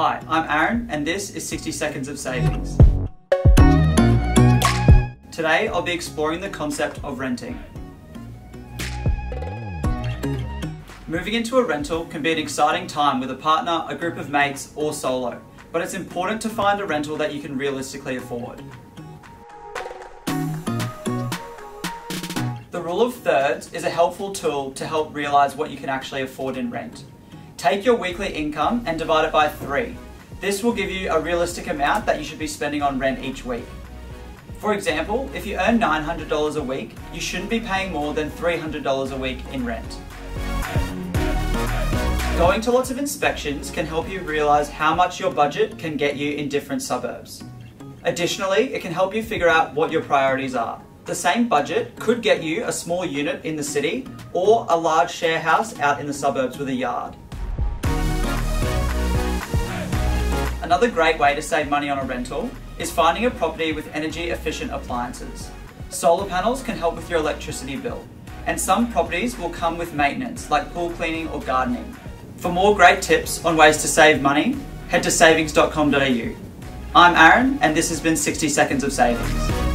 Hi, I'm Aaron and this is 60 Seconds of Savings. Today I'll be exploring the concept of renting. Moving into a rental can be an exciting time with a partner, a group of mates, or solo, but it's important to find a rental that you can realistically afford. The rule of thirds is a helpful tool to help realise what you can actually afford in rent. Take your weekly income and divide it by three. This will give you a realistic amount that you should be spending on rent each week. For example, if you earn $900 a week, you shouldn't be paying more than $300 a week in rent. Going to lots of inspections can help you realise how much your budget can get you in different suburbs. Additionally, it can help you figure out what your priorities are. The same budget could get you a small unit in the city or a large share house out in the suburbs with a yard. Another great way to save money on a rental is finding a property with energy efficient appliances. Solar panels can help with your electricity bill, and some properties will come with maintenance like pool cleaning or gardening. For more great tips on ways to save money, head to savings.com.au. I'm Aaron, and this has been 60 Seconds of Savings.